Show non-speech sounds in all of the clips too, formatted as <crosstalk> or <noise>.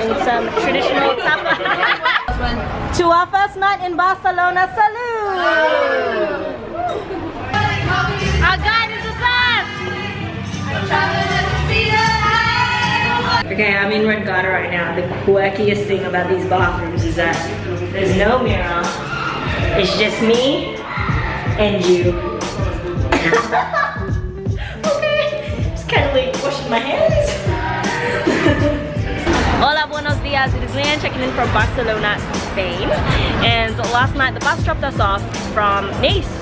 some traditional tapas. <laughs> to our first night in Barcelona. Salute! Our guide is with us! Okay, I'm in Red Garter right now. The quirkiest thing about these bathrooms is that there's no mirror. It's just me and you. <laughs> okay, just casually washing my hands. It is Leanne checking in from Barcelona, Spain. And last night the bus dropped us off from Nice.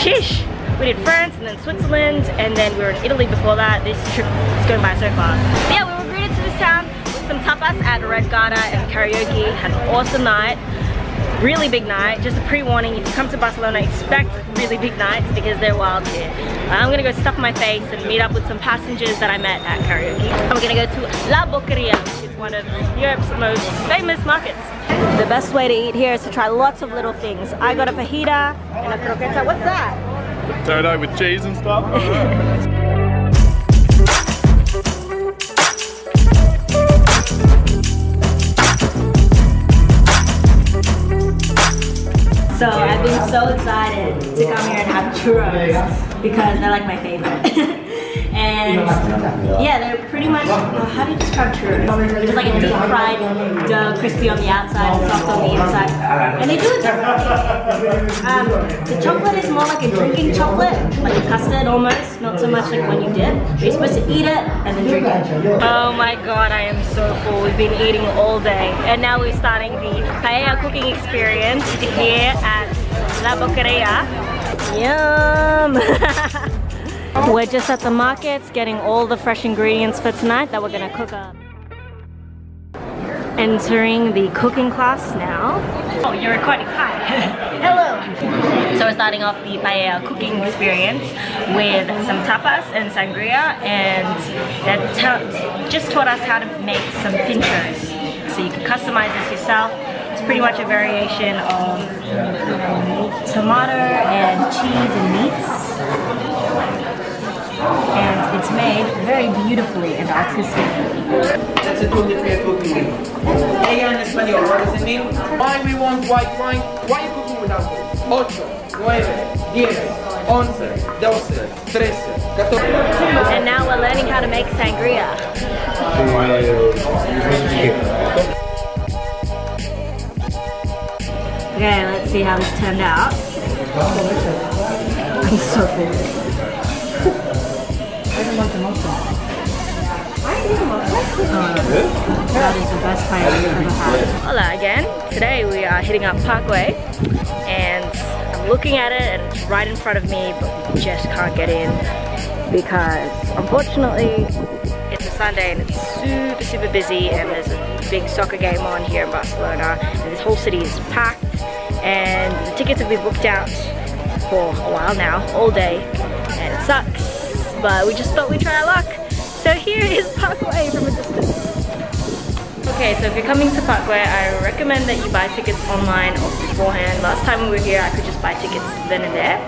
Shish! We did France and then Switzerland and then we were in Italy before that. This trip is going by so fast. But yeah, we were greeted to this town with some tapas at Red Garter and karaoke. Had an awesome night. Really big night. Just a pre-warning, if you come to Barcelona, expect really big nights because they're wild here. I'm gonna go stuff my face and meet up with some passengers that I met at karaoke. We're gonna go to La Boqueria, one of Europe's most famous markets. The best way to eat here is to try lots of little things. I got a fajita and a croqueta. What's that? Dodo with cheese and stuff. <laughs> So I've been so excited to come here and have churros because they're like my favorite. <laughs> and yeah, they're pretty much, uh, how do you describe churros? It's like a deep fried dough, crispy on the outside and soft on the inside. And they do it. Um, the chocolate is more like a drinking chocolate, like a custard almost, not so much like when you dip. You're supposed to eat it and then drink it. Oh my god, I am so full. We've been eating all day. And now we're starting the paella cooking experience here at La Boqueria. Yum! <laughs> we're just at the markets getting all the fresh ingredients for tonight that we're gonna cook up. Entering the cooking class now. Oh, you're recording. Hi. <laughs> Hello. So we're starting off the paella cooking experience with some tapas and sangria and that just taught us how to make some pinchos. So you can customize this yourself. It's pretty much a variation of tomato and cheese and meats. And very beautifully and artistically. That's a 23 cooking. Ella en español, what does it mean? Why we want white wine? Why you cooking with alcohol? Ocho, nueve, diez, once, doce, trece, catorce. And now we're learning how to make sangria. Okay, let's see how this turned out. I'm so full. <laughs> That is the best pie I've ever had. Hola again. Today we are hitting up Park Güell and I'm looking at it and it's right in front of me but we just can't get in because unfortunately it's a Sunday and it's super super busy and there's a big soccer game on here in Barcelona and this whole city is packed and the tickets have been booked out for a while now, all day and it sucks but we just thought we'd try our luck. So here is Park Güell from a distance. Okay, so if you're coming to Park Güell, I recommend that you buy tickets online or beforehand. Last time we were here, I could just buy tickets then and there.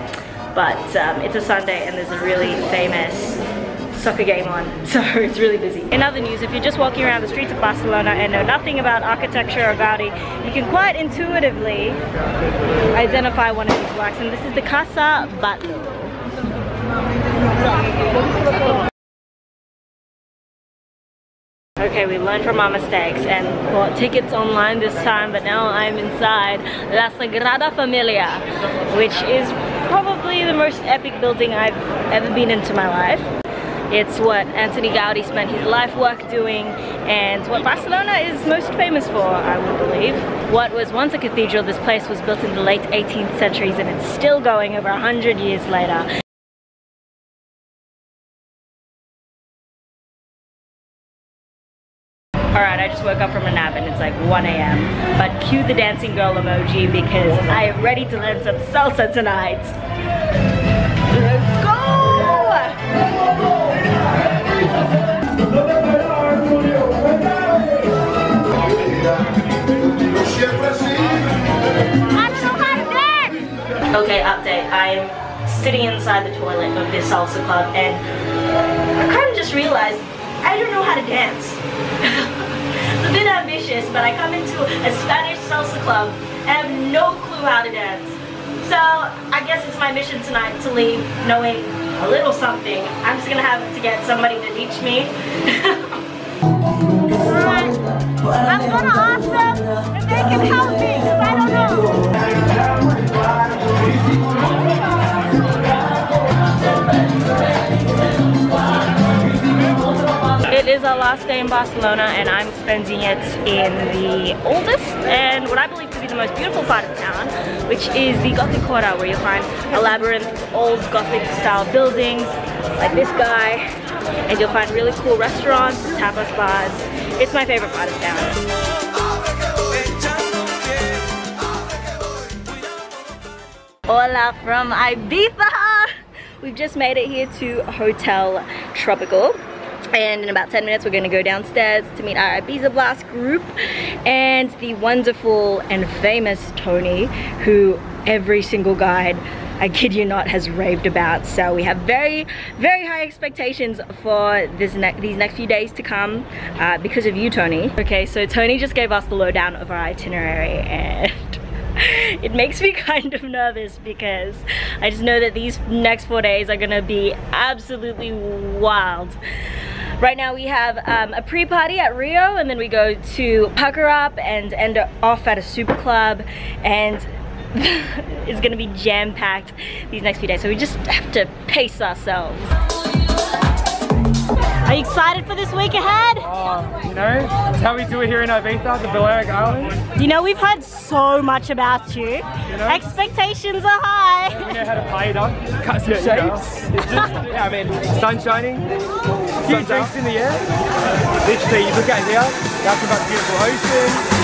But um, it's a Sunday and there's a really famous soccer game on, <laughs> so it's really busy. In other news, if you're just walking around the streets of Barcelona and know nothing about architecture or Gaudi, you can quite intuitively identify one of these works, and this is the Casa Batlló. Okay, we learned from our mistakes and bought tickets online this time, but now I'm inside La Sagrada Familia, which is probably the most epic building I've ever been into my life. It's what Antoni Gaudi spent his life work doing and what Barcelona is most famous for, I would believe. What was once a cathedral, this place was built in the late 18th centuries and it's still going over 100 years later. Alright, I just woke up from a nap and it's like 1 a.m. But cue the dancing girl emoji because I am ready to learn some salsa tonight. Let's go! Okay, update. I'm sitting inside the toilet of this salsa club and I kind of just realized I don't know how to dance. I've been but I come into a Spanish salsa club and have no clue how to dance. So I guess it's my mission tonight to leave knowing a little something. I'm just gonna have to get somebody to teach me. I'm gonna ask them if they can help me because I don't know. Our last day in Barcelona and I'm spending it in the oldest and what I believe to be the most beautiful part of town, which is the Gothic Quarter where you'll find a labyrinth of old Gothic style buildings like this guy and you'll find really cool restaurants, tapas bars. It's my favorite part of town. Hola from Ibiza! We've just made it here to Hotel Tropical and in about 10 minutes we're gonna go downstairs to meet our Ibiza Blast group and the wonderful and famous Tony who every single guide I kid you not has raved about. So we have very very high expectations for this these next few days to come uh, because of you Tony. Okay so Tony just gave us the lowdown of our itinerary and <laughs> it makes me <laughs> kind of nervous because I just know that these next four days are gonna be absolutely wild Right now we have um, a pre-party at Rio and then we go to Pukka Up and end off at a super club and <laughs> it's gonna be jam-packed these next few days so we just have to pace ourselves. Are you excited for this week ahead? You know, it's how we do it here in Ibiza, the Balearic Islands. You know, we've heard so much about you. you know? Expectations are high. Yeah, we know how to play it up, cut some shapes. It's just, yeah, I mean, sun shining, a few drinks in the air. Literally, you look out here, that's about beautiful ocean.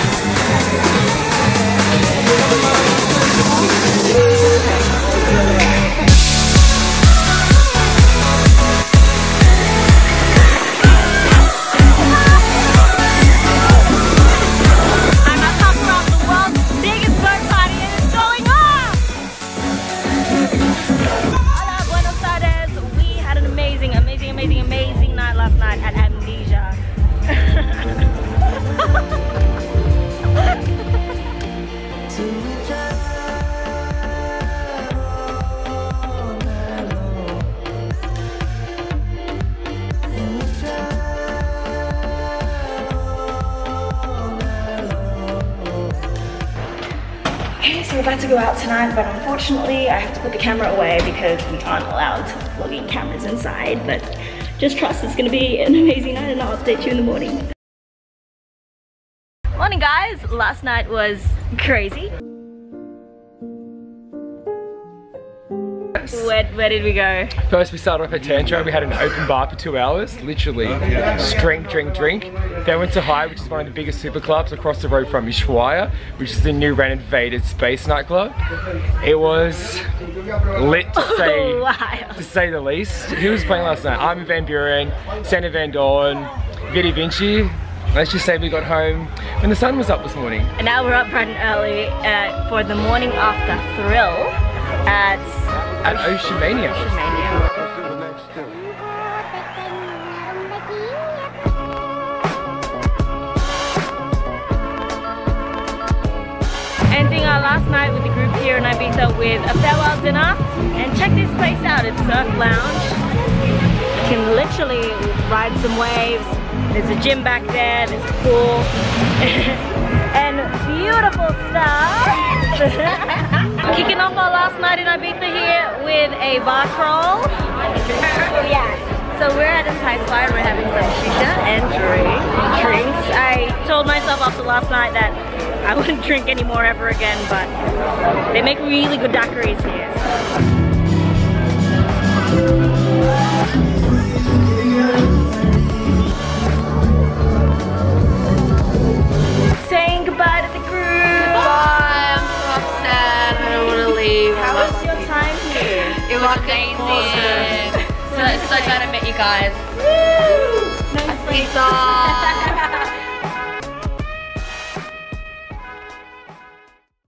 So we're about to go out tonight, but unfortunately I have to put the camera away because we aren't allowed vlogging cameras inside, but just trust it's gonna be an amazing night and I'll update you in the morning. Morning guys, last night was crazy. Where, where did we go? First we started off at Tantra, we had an open bar for two hours, literally drink, drink, drink. Then went to High, which is one of the biggest super clubs across the road from Ushuaia, which is the new renovated space nightclub. It was lit to <laughs> say, oh, to say the least. Who was playing last night? Armin van Buuren, Sander van Doorn, Vini Vici, Let's just say we got home when the sun was up this morning. And now we're up bright and early uh, for the morning after thrill at at Oceanmania. Ending our last night with the group here in Ibiza with a farewell dinner. And check this place out, it's Surf Lounge. You can literally ride some waves. There's a gym back there, there's a pool. <laughs> and beautiful stuff. <laughs> Kicking off our last night in Ibiza here with a bar crawl. yeah. So we're at a Thai bar we're having some shisha and drink, drinks. I told myself after last night that I wouldn't <laughs> drink anymore ever again, but they make really good daiquiris here. So, glad I met you guys. Woo! Nice <laughs>